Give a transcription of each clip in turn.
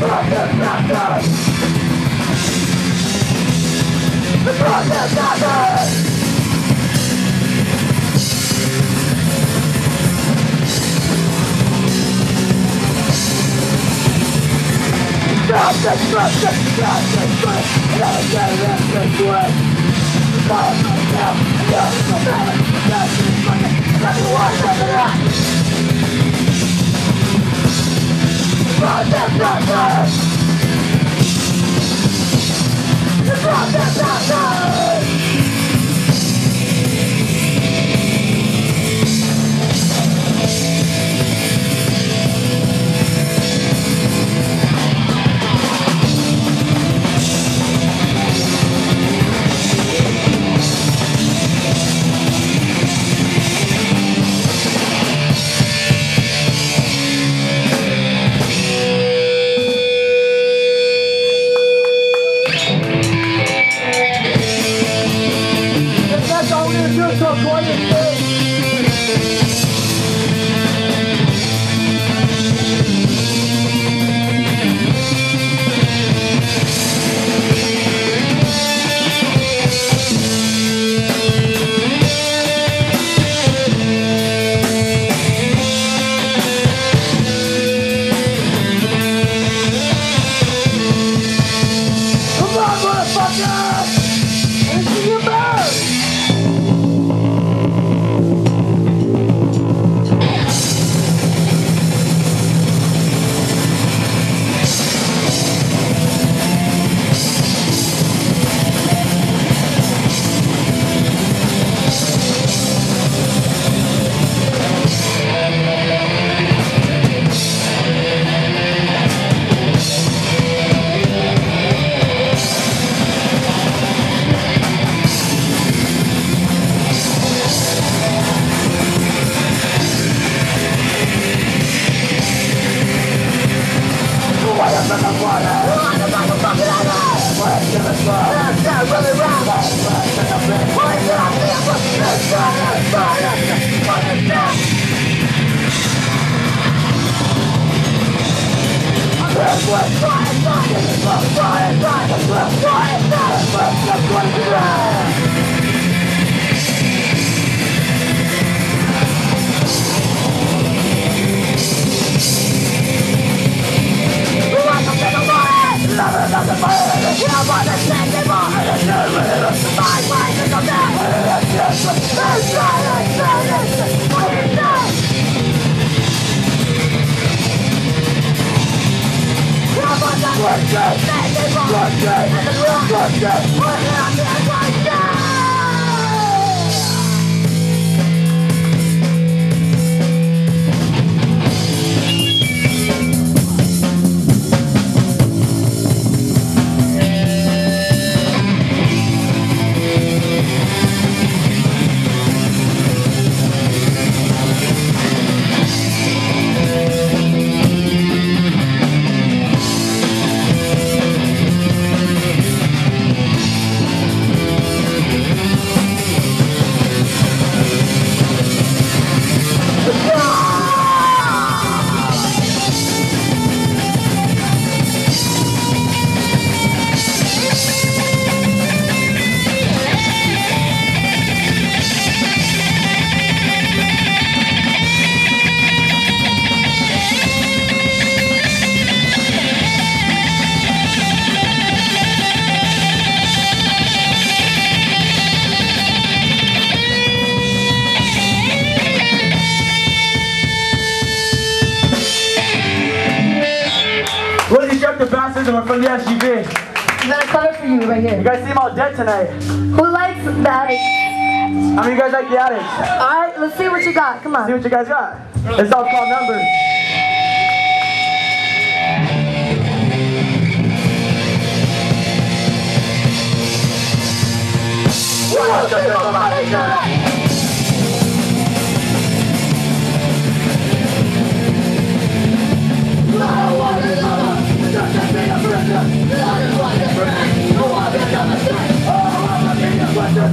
but I have not died. But I have. Stop the process, stop the process, stop the process, stop the process, Stop the process, stop the process, stop the process, stop the process, stop the process, Drop that darkness. You brought them. I'm gonna the motherfucker is it? Where's the response? Let's really round. Let's go, take a break. Where's the response? Let's. What is that? Let's go, let's go, let's go. Let's go, let's go, let's go. Go. Work it! Work it! Work it! right here. You guys seem all dead tonight. Who likes the I How many of you guys like the Adicts? All right, let's see what you got. Come on. See what you guys got. It's all called numbers. Whoa,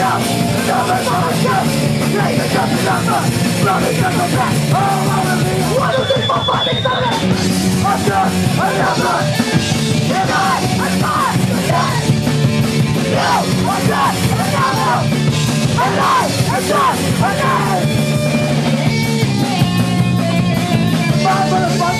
up, never falling up Play the cup and I'm up, running up and back All over me, what do they for fighting the left? I'm done, I'm not done Am I, I'm not, I'm not No, I'm not, I'm not, no I'm not, I'm not, I'm not Five for the fuck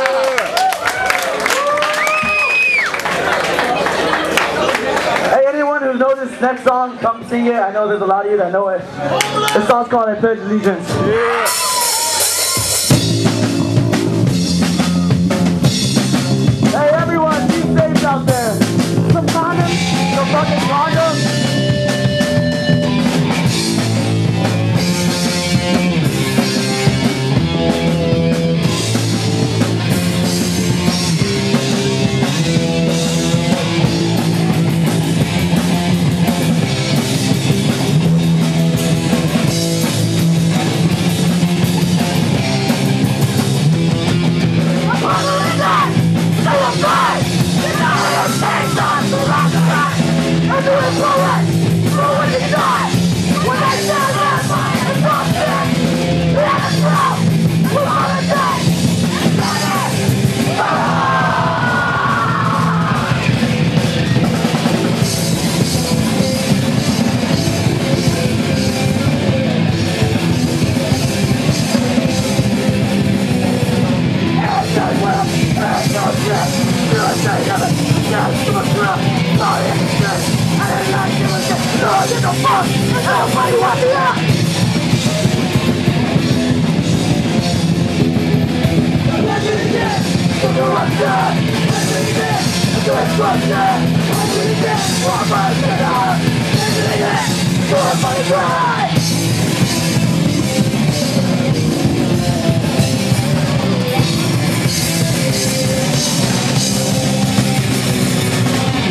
knows this next song, come sing it. I know there's a lot of you that know it. This song's called I Pledge Allegiance. Hey,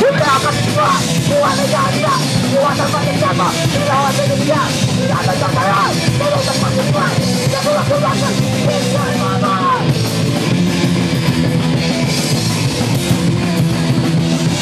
Tidak ada kata akan tidak ada kata lain, tidak akan kata lain, tidak ada kata lain,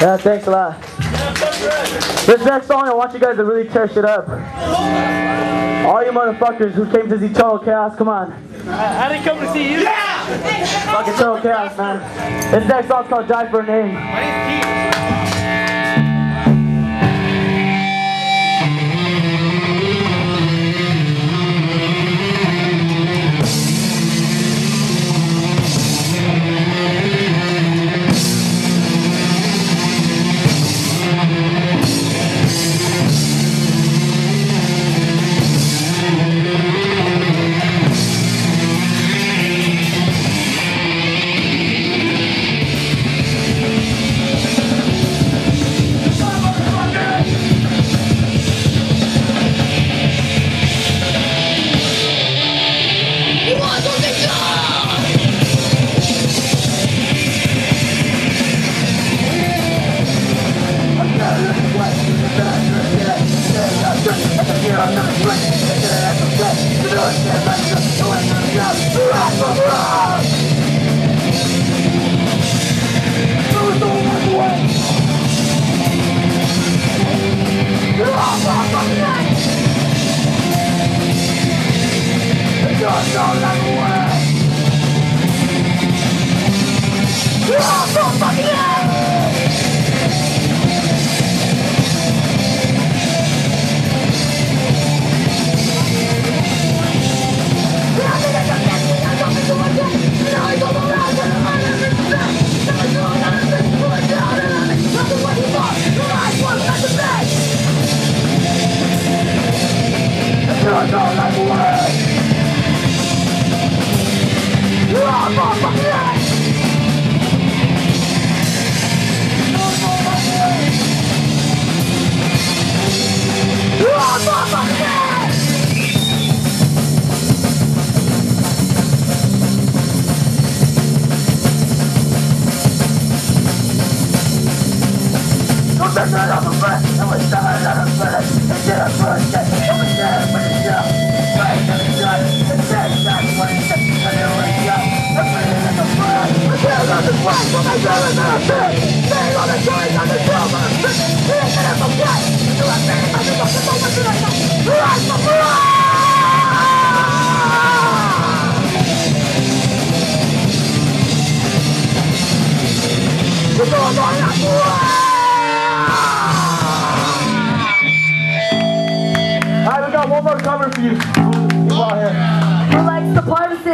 Yeah, thanks a lot. This next song, I want you guys to really tear shit up. All you motherfuckers who came to see Total Chaos, come on. I didn't come to see you. Fucking Total Chaos, man. This next song's called Die for a Name. We got one more cover for. Who likes the partisans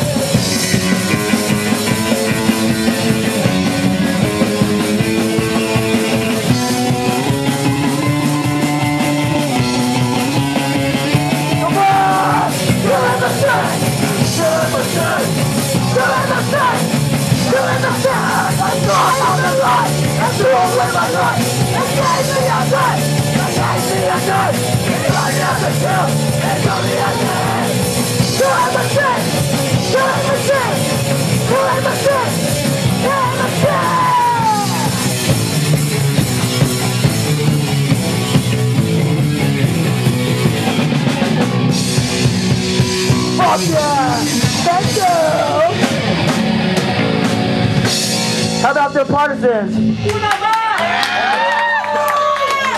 about the Partisans?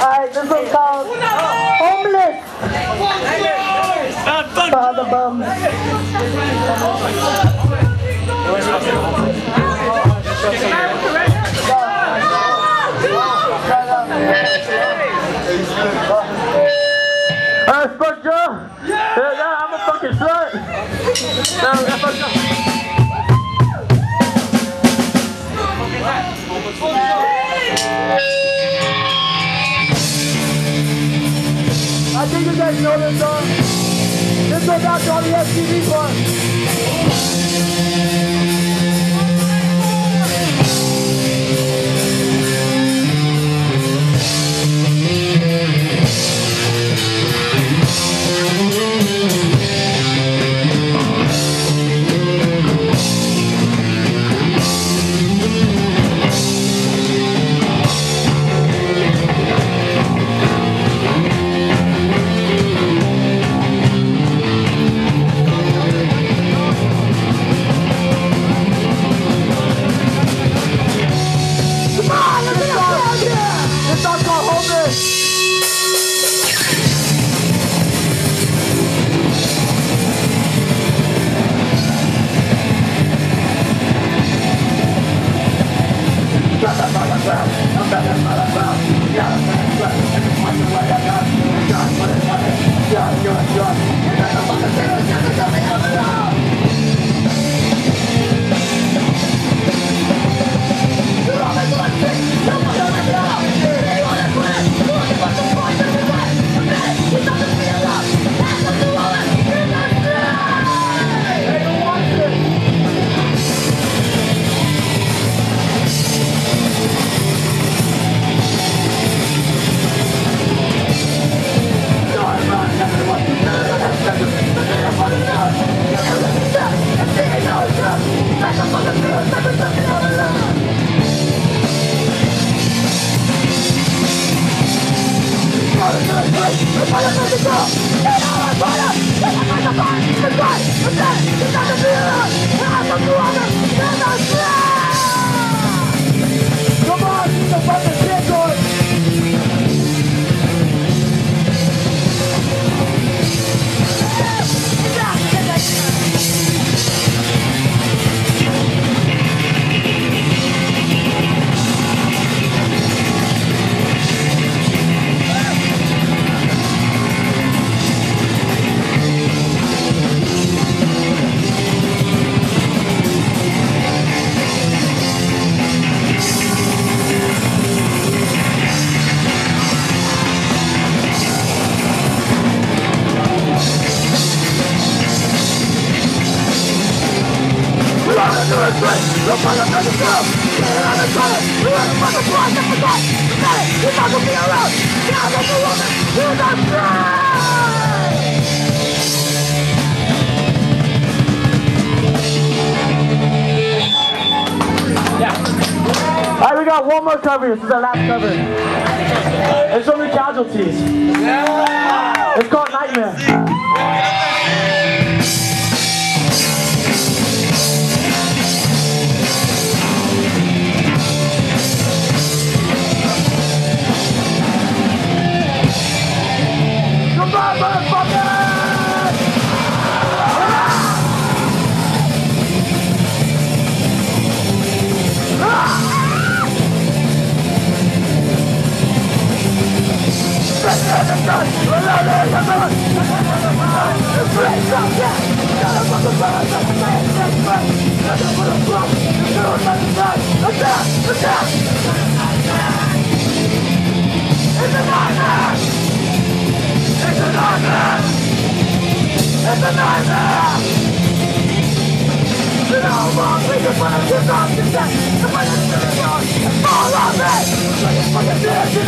Alright, this one's called Homeless. For the bums. Uh, fuck. Yeah, yeah, I'm a fucking slut. I think you guys know this song. This goes out all the STD parts. Marazán, Come Alright, we got one more cover. This is our last cover. It's from the casualties. Yeah. It's called Nightmare.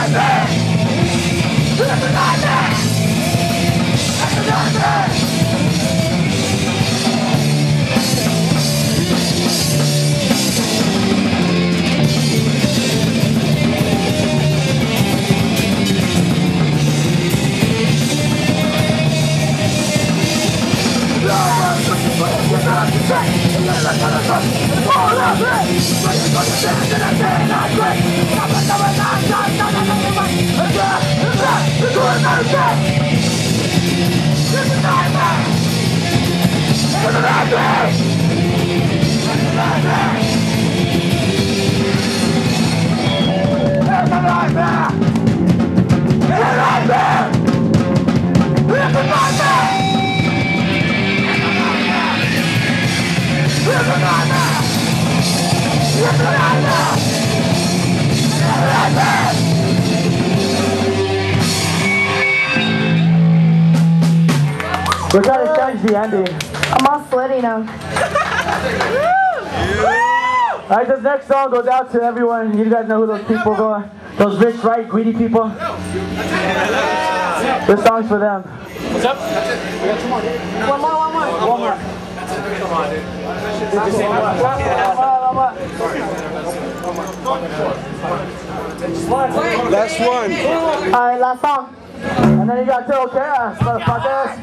We're trying to change the ending. I'm all sweaty now. Alright, this next song goes out to everyone. You guys know who those people are. Those rich, right, greedy people. This song's for them. What's up? One more, one more. One more. Last one. Alright, last song. And then you got Total Chaos, motherfuckers.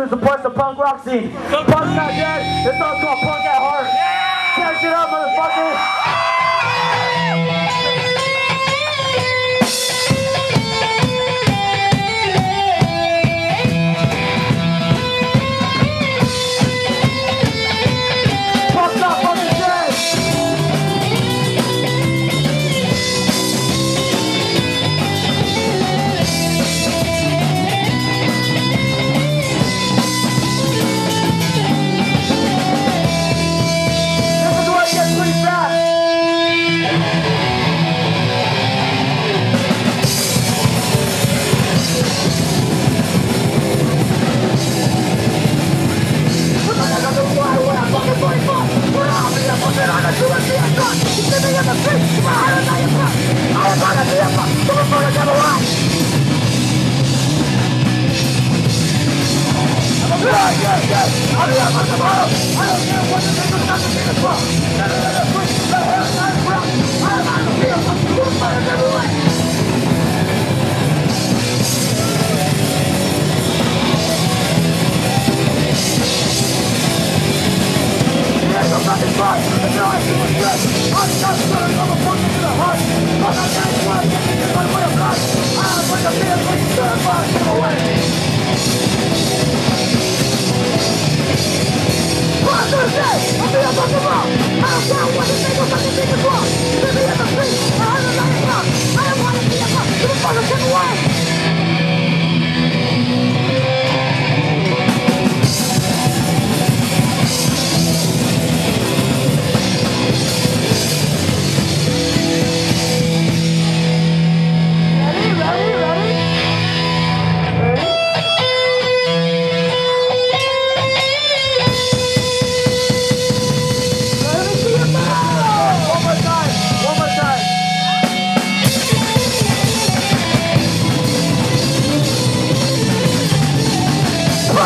Everyone out there who supports the punk rock scene. Punk's not dead. This song's called Punk at Heart. Catch it up, motherfuckers.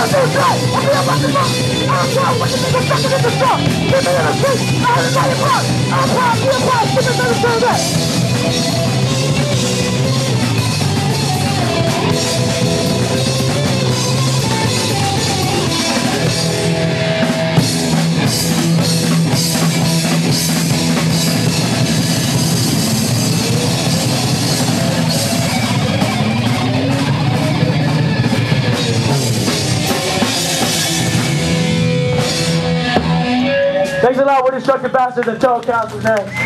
I'm so sorry. I feel about the month. I'm not care what you think I'm fucking in the store. Give me the street. I don't know your part. I'm proud to your part. Give the another survey. Chuck Ambassador and Charles Counselor next.